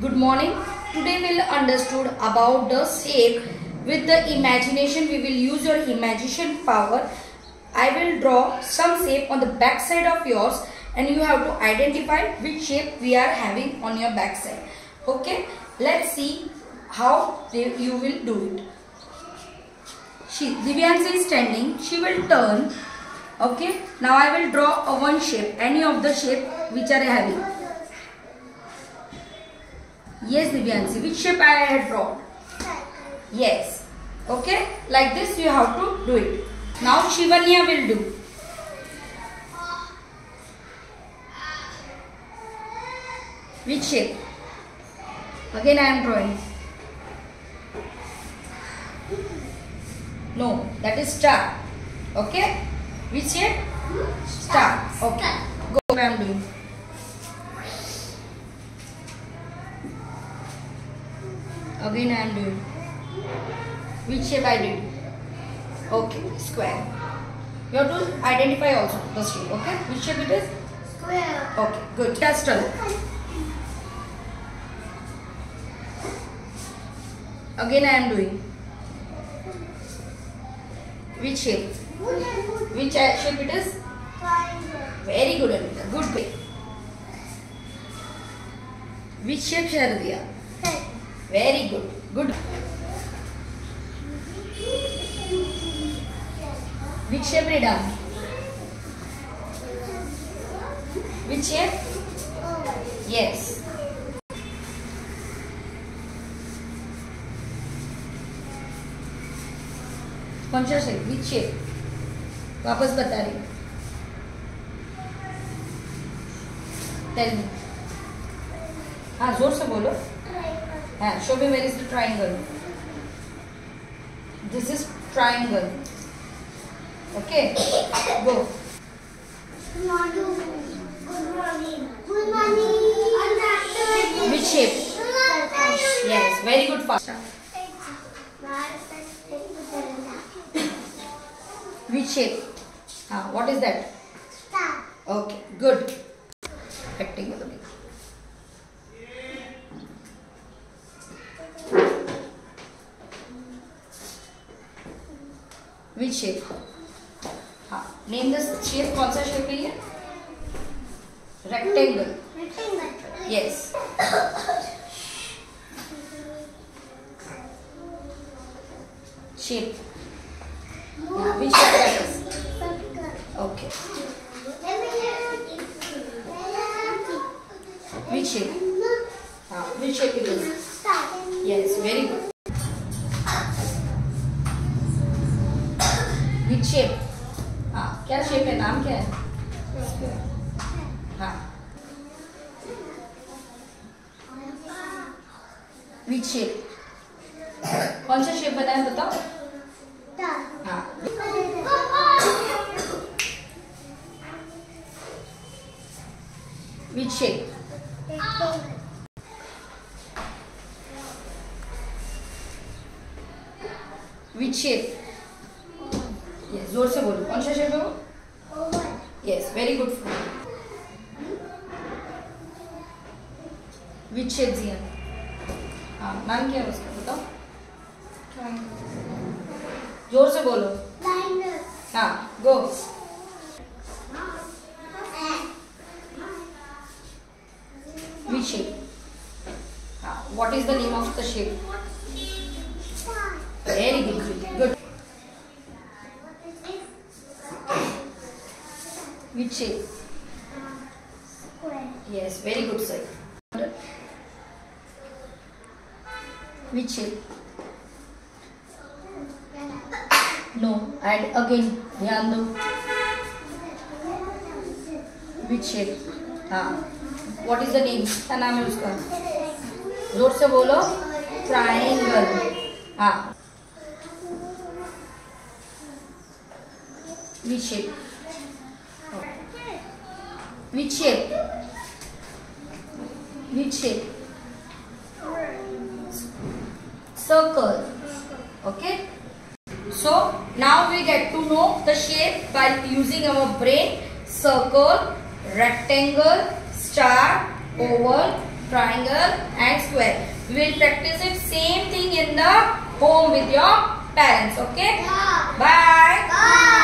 Good morning. Today we'll understood about the shape. With the imagination, we will use your imagination power. I will draw some shape on the back side of yours and you have to identify which shape we are having on your back side. Okay, let's see how you will do it. She, Divyanshi is standing. She will turn. Okay, now I will draw a one shape, any of the shape which are having. Yes, Divyanshi, which shape I had drawn? Yes. Okay, like this you have to do it. Now Shivanya will do. Which shape? Again I am drawing. No, that is star. Okay? Which shape? Star. Okay. Go I am doing. Again I am doing. Which shape I did? Okay, square. You have to identify also the shape. Okay? Which shape it is? Square. Okay, good. Castle. Again I am doing. Which shape? Which uh, shape it is? Very good, Anita. Good. way. Which shape, Sharadiya? Head. Very good. Good. Which shape, Rida? Which shape? Yes. कौन सा shape which shape वापस बता रही tell me हाँ ज़ोर से बोलो Show me where is the triangle. This is triangle. Okay, go. Good morning. Good morning. Good morning. Which shape? Yes, very good. Pasta. Which shape? Ah, what is that? Okay, good. Rectangle. Which shape हाँ name this shape कौन सा shape है rectangle yes shape okay which shape हाँ which shape yes very good cubic shape हाँ क्या shape है, नाम क्या है? हाँ। विच शेप कौन सा शेप बताए बताओ? हाँ। Which shape? ज़ोर से बोलो। कौन सा शेप है? वो yes very good for which shape जी हाँ नाम क्या है उसका? बताओ। ज़ोर से बोलो। हाँ गो हाँ, What is the name of the shape? Very good. Which shape Square. yes very good sir which shape no and again ध्यान दो which shape हाँ what is the name क्या नाम है उसका ज़ोर से बोलो ट्राइंगल हाँ shape which shape which shape circle okay so now we get to know the shape by using our brain circle rectangle star oval triangle and square. We will practice it same thing in the home with your parents. Okay. Yeah. Bye.